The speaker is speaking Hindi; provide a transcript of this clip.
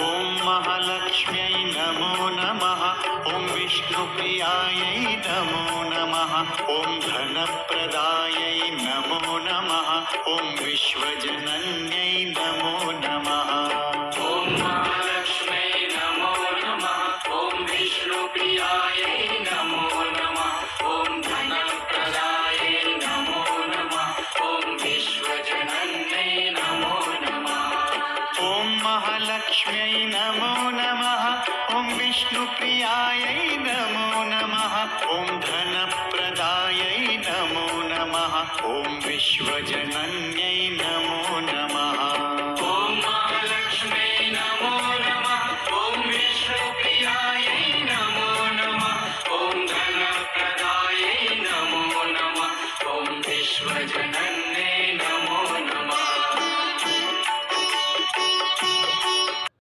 ॐ महालक्ष्म्यै नमो नमः। ॐ विष्णुप्रियायै नमो नमः। ॐ धनप्रदायै नमो नमः। ॐ विश्वजनन्यै नमो नमः। ॐ महालक्ष्म्यै नमो नमः। ॐ विष्णुप्रियायै नमो लक्ष्म्यै नमो नमः। ॐ विष्णुप्रियायै नमो नमः। ॐ धनप्रदायै नमो नमः। ॐ विश्वजनन्यै नमो नमः। ॐ नमो नमो। नमो